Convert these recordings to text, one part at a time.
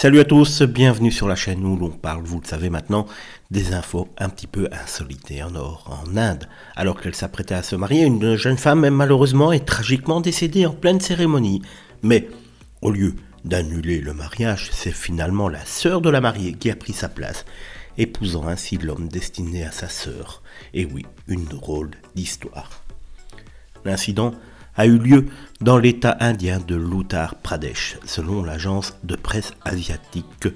Salut à tous, bienvenue sur la chaîne où l'on parle, vous le savez maintenant, des infos un petit peu insolites. Et en or, en Inde, alors qu'elle s'apprêtait à se marier, une jeune femme malheureusement est tragiquement décédée en pleine cérémonie. Mais au lieu d'annuler le mariage, c'est finalement la sœur de la mariée qui a pris sa place, épousant ainsi l'homme destiné à sa sœur. Et oui, une drôle d'histoire. L'incident a eu lieu dans l'État indien de l'Uttar Pradesh. Selon l'agence de presse asiatique,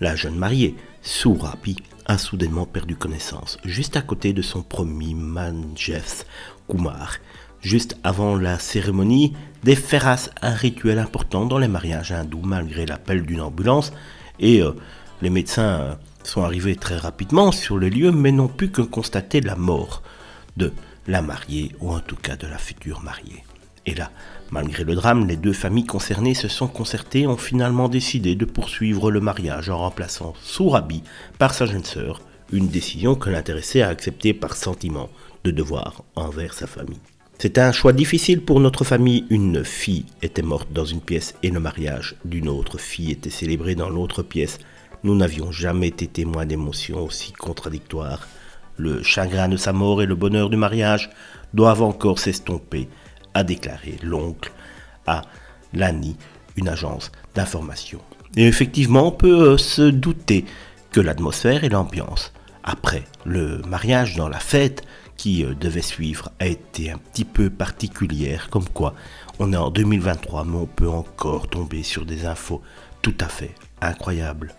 la jeune mariée, Surapi, a soudainement perdu connaissance, juste à côté de son premier Manjev Kumar. Juste avant la cérémonie, des ferras, un rituel important dans les mariages hindous malgré l'appel d'une ambulance, et euh, les médecins euh, sont arrivés très rapidement sur le lieu mais n'ont pu que constater la mort de la mariée ou en tout cas de la future mariée. Et là, malgré le drame, les deux familles concernées se sont concertées et ont finalement décidé de poursuivre le mariage en remplaçant Sourabi par sa jeune sœur, une décision que l'intéressé a acceptée par sentiment de devoir envers sa famille. C'était un choix difficile pour notre famille. Une fille était morte dans une pièce et le mariage d'une autre fille était célébré dans l'autre pièce. Nous n'avions jamais été témoins d'émotions aussi contradictoires. Le chagrin de sa mort et le bonheur du mariage doivent encore s'estomper déclaré l'oncle à l'ANI, une agence d'information. Et effectivement, on peut euh, se douter que l'atmosphère et l'ambiance après le mariage dans la fête qui euh, devait suivre a été un petit peu particulière, comme quoi on est en 2023 mais on peut encore tomber sur des infos tout à fait incroyables.